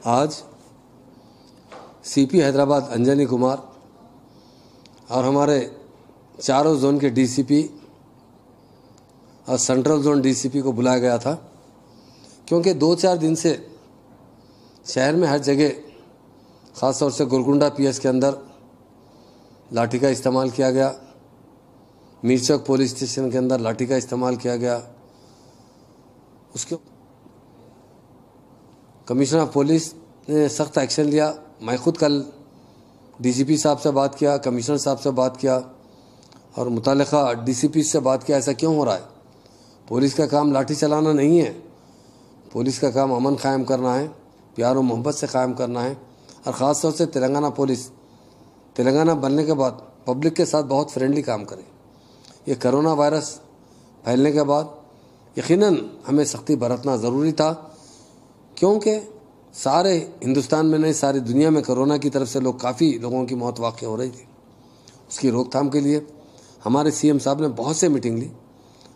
आज सीपी हैदराबाद अंजनी कुमार और हमारे चारों जोन के डीसीपी और सेंट्रल जोन डीसीपी को बुलाया गया था, क्योंकि दो चार दिन से शहर में हर जगह ख़ास तौर से गुरकुंडा पीएस के अंदर लाठी का इस्तेमाल किया गया, मीरचौक पुलिस स्टेशन के अंदर लाठी का इस्तेमाल किया गया। उसके कमिश्नर ऑफ़ पुलिस ने सख्त एक्शन लिया। मैं खुद कल डीजीपी साहब से बात किया, कमिश्नर साहब से बात किया और मुतल डीसीपी से बात किया, ऐसा क्यों हो रहा है? पुलिस का काम लाठी चलाना नहीं है। पुलिस का काम अमन कायम करना है, प्यार और मोहब्बत से कायम करना है और ख़ास तौर से तेलंगाना पुलिस। तेलंगाना बनने के बाद पब्लिक के साथ बहुत फ्रेंडली काम करे। ये करोना वायरस फैलने के बाद यकीनन हमें सख्ती बरतना ज़रूरी था। क्योंकि सारे हिंदुस्तान में नहीं, सारी दुनिया में कोरोना की तरफ़ से लोग काफ़ी लोगों की मौत वाक़ हो रही थी। उसकी रोकथाम के लिए हमारे सीएम साहब ने बहुत से मीटिंग ली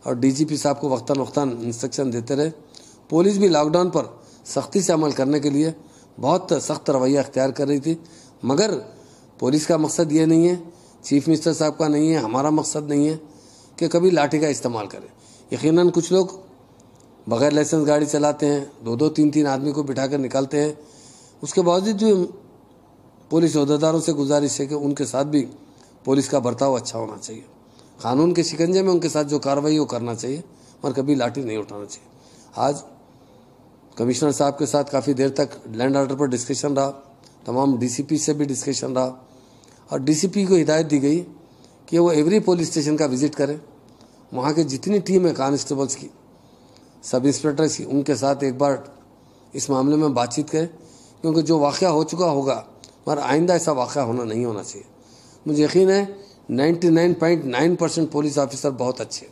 और डीजीपी साहब को वक्ता वक्ता इंस्ट्रक्शन देते रहे। पुलिस भी लॉकडाउन पर सख्ती से अमल करने के लिए बहुत सख्त रवैया अख्तियार कर रही थी। मगर पुलिस का मकसद ये नहीं है चीफ मिनिस्टर साहब का नहीं है, हमारा मकसद नहीं है कि कभी लाठी का इस्तेमाल करें। यकीनन कुछ लोग बगैर लाइसेंस गाड़ी चलाते हैं, दो दो, तीन तीन आदमी को बिठा कर निकालते हैं। उसके बावजूद भी पुलिस अहदेदारों से गुजारिश है कि उनके साथ भी पुलिस का बर्ताव अच्छा होना चाहिए। कानून के शिकंजे में उनके साथ जो कार्रवाई वो करना चाहिए, मगर कभी लाठी नहीं उठाना चाहिए। आज कमिश्नर साहब के साथ काफ़ी देर तक लैंड ऑर्डर पर डिस्कशन रहा, तमाम डीसीपी से भी डिस्कशन रहा, और डीसीपी को हिदायत दी गई कि वो एवरी पुलिस स्टेशन का विज़िट करें। वहाँ के जितनी टीम है, कांस्टेबल्स की सब इंस्पेक्टर उनके साथ एक बार इस मामले में बातचीत करें, क्योंकि जो वाक़ हो चुका होगा मगर आइंदा ऐसा वाक़ होना नहीं होना चाहिए। मुझे यकीन है 99.9 परसेंट पुलिस ऑफिसर बहुत अच्छे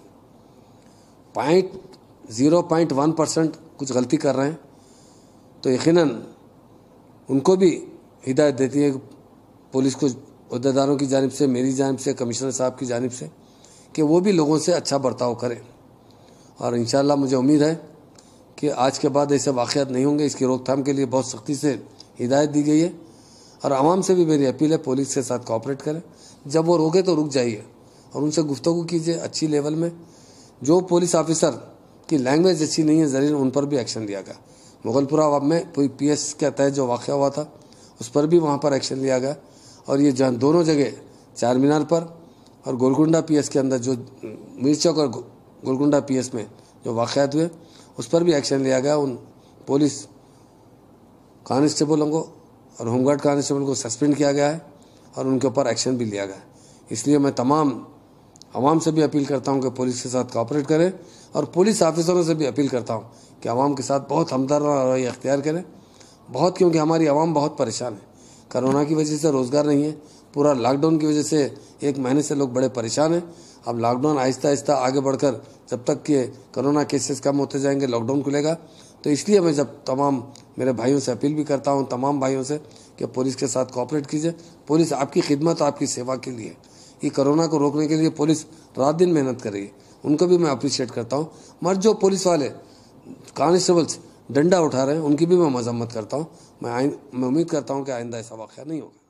point zero point one percent कुछ गलती कर रहे हैं। तो यकीन उनको भी हिदायत देती है पुलिस को अहदेदारों की जानब से, मेरी जानब से, कमिश्नर साहब की जानब से, कि वो भी लोगों से अच्छा बर्ताव करें। और इन मुझे उम्मीद है कि आज के बाद ऐसे वाक़ात नहीं होंगे। इसकी रोकथाम के लिए बहुत सख्ती से हिदायत दी गई है। और आवाम से भी मेरी अपील है, पुलिस के साथ कॉपरेट करें। जब वो रोके तो रुक जाइए और उनसे गुफ्तु कीजिए अच्छी लेवल में। जो पुलिस ऑफिसर की लैंग्वेज अच्छी नहीं है ज़रिए उन पर भी एक्शन लिया गया। मुगलपुरा में कोई पी एस के तहत जो वाक़ हुआ था, उस पर भी वहाँ पर एक्शन लिया गया। और ये जहाँ दोनों जगह चार मीनार पर और गोलकुंडा पी एस के अंदर जो, मीर चौक और गोलकुंडा पीएस में जो वाक़ात हुए, उस पर भी एक्शन लिया गया उन पुलिस कांस्टेबलों को और होमगार्ड कांस्टेबल को सस्पेंड किया गया है और उनके ऊपर एक्शन भी लिया गया है। इसलिए मैं तमाम आवाम से भी अपील करता हूँ कि पुलिस के साथ कॉपरेट करें और पुलिस ऑफिसरों से भी अपील करता हूँ कि आवाम के साथ बहुत हमदर्द रवैया अख्तियार करें। बहुत क्योंकि हमारी आवाम बहुत परेशान है। कोरोना की वजह से रोज़गार नहीं है पूरा लॉकडाउन की वजह से एक महीने से लोग बड़े परेशान हैं। अब लॉकडाउन आहिस्ता आहिस्ता आगे बढ़कर जब तक के कोरोना केसेस कम होते जाएँगे लॉकडाउन खुलेगा। तो इसलिए मैं जब तमाम मेरे भाइयों से अपील भी करता हूँ, तमाम भाइयों से कि पुलिस के साथ कॉपरेट कीजिए। पुलिस आपकी खिदमत, आपकी सेवा के लिए ये कोरोना को रोकने के लिए पुलिस रात दिन मेहनत कर रही है। उनको भी मैं अप्रिशिएट करता हूँ। मगर जो पुलिस वाले कांस्टेबल्स डंडा उठा रहे हैं, उनकी भी मैं मजम्मत करता हूँ। मैं मैं उम्मीद करता हूँ कि आइंदा ऐसा वाक़ नहीं होगा।